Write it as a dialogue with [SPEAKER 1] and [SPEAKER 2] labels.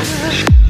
[SPEAKER 1] Bye.